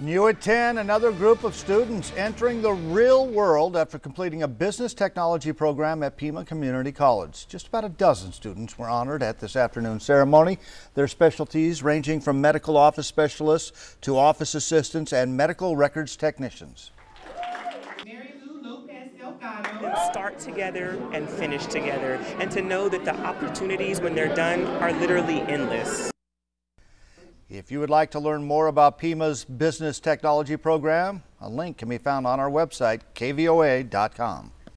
New at 10, another group of students entering the real world after completing a business technology program at Pima Community College. Just about a dozen students were honored at this afternoon ceremony. Their specialties ranging from medical office specialists to office assistants and medical records technicians. Mary Lou Lopez Delgado. Start together and finish together, and to know that the opportunities when they're done are literally endless. If you would like to learn more about Pima's business technology program, a link can be found on our website, kvoa.com.